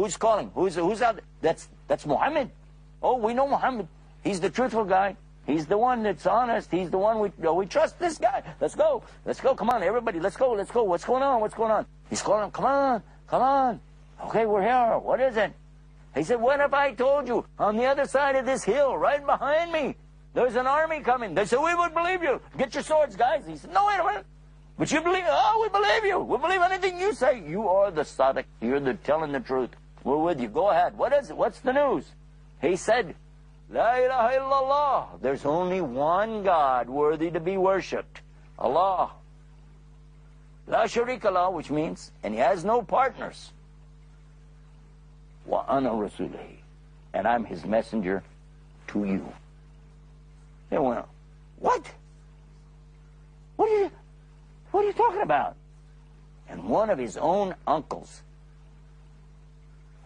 Who's calling? Who's who's out there? That's that's Muhammad. Oh, we know Muhammad. He's the truthful guy. He's the one that's honest. He's the one we we trust. This guy. Let's go. Let's go. Come on, everybody. Let's go. Let's go. What's going on? What's going on? He's calling. Come on. Come on. Okay, we're here. What is it? He said, What if I told you on the other side of this hill, right behind me, there's an army coming? They said, We would believe you. Get your swords, guys. He said, No, wait a minute. But you believe, oh, we believe you. We believe anything you say. You are the Sadiq. You're the telling the truth. We're with you. Go ahead. What is it? What's the news? He said, La ilaha illallah. There's only one God worthy to be worshipped. Allah. La sharika Allah, which means, and he has no partners. Wa ana rasulihi. And I'm his messenger to you. They went, what? What are you, what are you talking about? And one of his own uncles,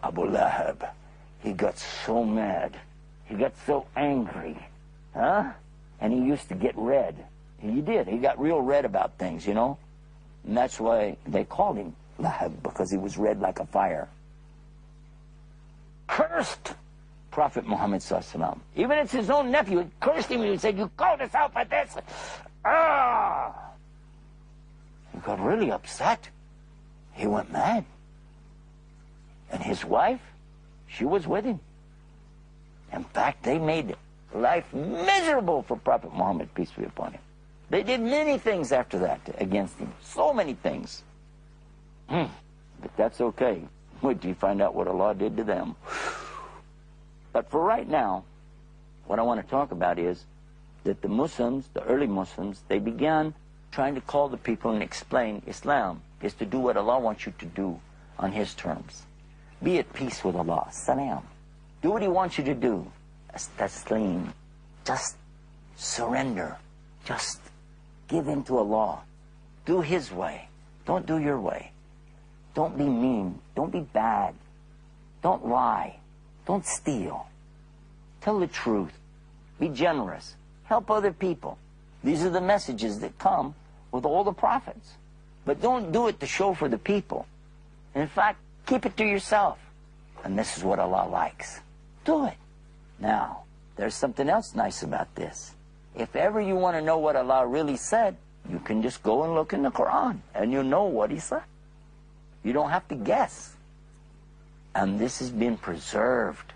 Abu Lahab, he got so mad. He got so angry. Huh? And he used to get red. He did. He got real red about things, you know? And that's why they called him Lahab, because he was red like a fire. Cursed Prophet Muhammad Sallallahu Even it's his own nephew. He cursed him. And he said, you called us out for this. Ah! He got really upset. He went mad. And his wife, she was with him. In fact, they made life miserable for Prophet Muhammad, peace be upon him. They did many things after that against him. So many things. Hmm. But that's okay. Till you find out what Allah did to them. But for right now, what I want to talk about is that the Muslims, the early Muslims, they began trying to call the people and explain Islam is to do what Allah wants you to do on His terms. Be at peace with Allah. Salam. Do what He wants you to do. Taslim. Just surrender. Just give in to Allah. Do His way. Don't do your way. Don't be mean. Don't be bad. Don't lie. Don't steal. Tell the truth. Be generous. Help other people. These are the messages that come with all the prophets. But don't do it to show for the people. In fact, keep it to yourself. And this is what Allah likes. Do it. Now, there's something else nice about this. If ever you want to know what Allah really said, you can just go and look in the Quran and you'll know what He said. You don't have to guess. And this has been preserved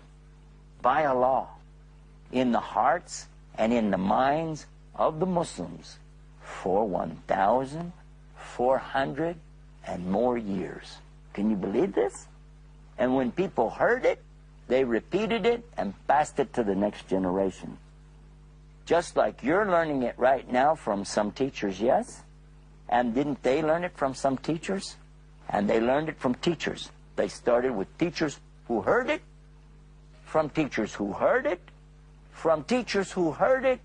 by Allah in the hearts and in the minds of the Muslims for 1,400 and more years. Can you believe this? And when people heard it, they repeated it and passed it to the next generation. Just like you're learning it right now from some teachers, yes? And didn't they learn it from some teachers? And they learned it from teachers. They started with teachers who heard it, from teachers who heard it, from teachers who heard it,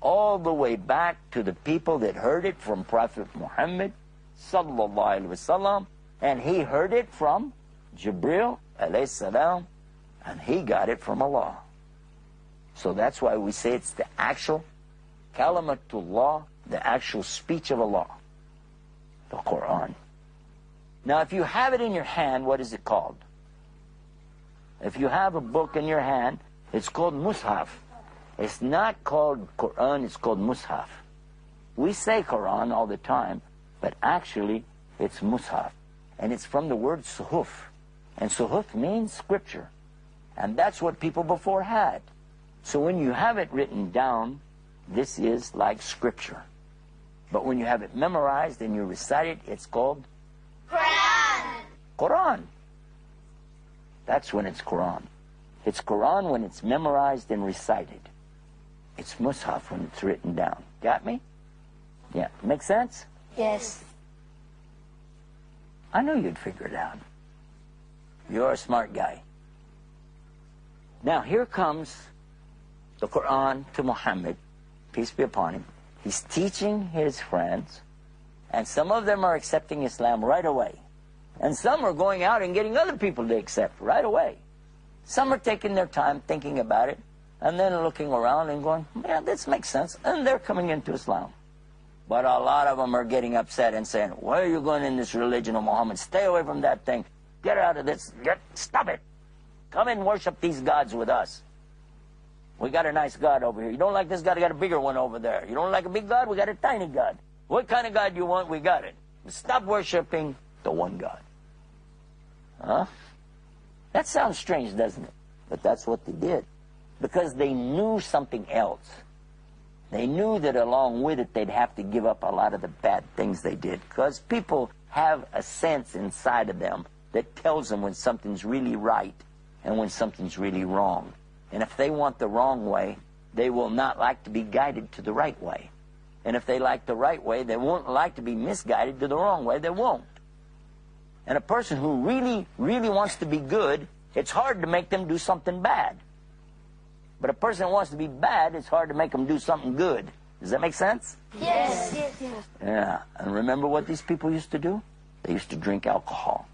all the way back to the people that heard it from Prophet Muhammad sallallahu alaihi wasallam, and he heard it from Jibril alayhi salam, and he got it from Allah. So that's why we say it's the actual kalimatullah, the actual speech of Allah, the Quran. Now, if you have it in your hand, what is it called? If you have a book in your hand, it's called Mus'haf. It's not called Quran, it's called Mus'haf. We say Quran all the time, but actually it's Mus'haf. And it's from the word Suhuf. And Suhuf means scripture. And that's what people before had. So when you have it written down, this is like scripture. But when you have it memorized and you recite it, it's called Quran. Quran. That's when it's Quran. It's Quran when it's memorized and recited. It's Mus'haf when it's written down. Got me? Yeah. Make sense? Yes. I knew you'd figure it out. You're a smart guy. Now, here comes the Quran to Muhammad, peace be upon him. He's teaching his friends and some of them are accepting Islam right away. And some are going out and getting other people to accept right away. Some are taking their time thinking about it and then looking around and going, yeah, this makes sense. And they're coming into Islam. But a lot of them are getting upset and saying, why are you going in this religion of Muhammad? Stay away from that thing. Get out of this. Get, stop it. Come and worship these gods with us. We got a nice God over here. You don't like this God? We got a bigger one over there. You don't like a big God? We got a tiny God. What kind of God you want? We got it. Stop worshiping the one God. Huh? That sounds strange, doesn't it? But that's what they did. Because they knew something else. They knew that along with it, they'd have to give up a lot of the bad things they did. Because people have a sense inside of them that tells them when something's really right and when something's really wrong. And if they want the wrong way, they will not like to be guided to the right way. And if they like the right way, they won't like to be misguided to the wrong way. They won't. And a person who really, really wants to be good, it's hard to make them do something bad. But a person wants to be bad, it's hard to make them do something good. Does that make sense? Yes. Yeah. And remember what these people used to do? They used to drink alcohol.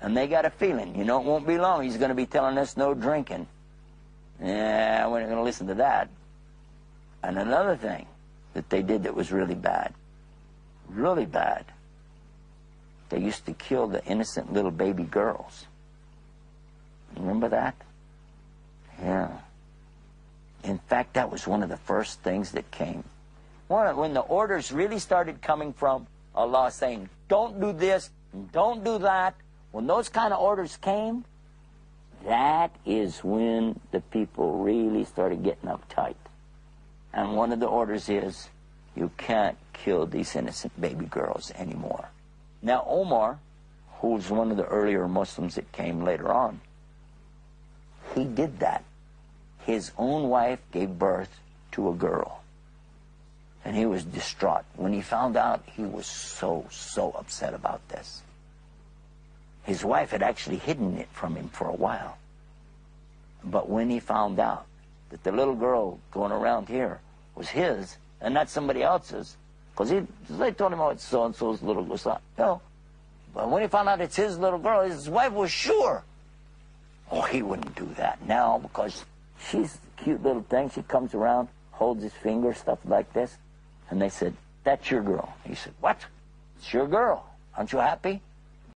And they got a feeling, you know, it won't be long. He's going to be telling us no drinking. Yeah, we're not going to listen to that. And another thing that they did that was really bad, really bad, they used to kill the innocent little baby girls. Remember that? Yeah. Fact, that was one of the first things that came. When the orders really started coming from Allah saying, don't do this, don't do that, when those kind of orders came, that is when the people really started getting uptight. And one of the orders is, you can't kill these innocent baby girls anymore. Now, Omar, who was one of the earlier Muslims that came later on, he did that. His own wife gave birth to a girl. And he was distraught. When he found out, he was so, so upset about this. His wife had actually hidden it from him for a while. But when he found out that the little girl going around here was his and not somebody else's, because they told him, oh, it's so-and-so's little son. No. But when he found out it's his little girl, his wife was sure. Oh, he wouldn't do that now because she's a cute little thing. She comes around, holds his finger, stuff like this. And they said, that's your girl. He said, what? It's your girl. Aren't you happy?